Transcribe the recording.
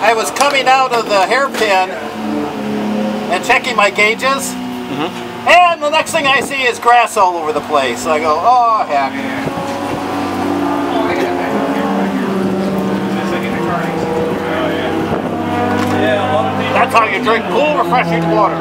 I was coming out of the hairpin and checking my gauges. Mm-hmm. And the next thing I see is grass all over the place. So I go, oh heck. That's how you drink cool, refreshing water.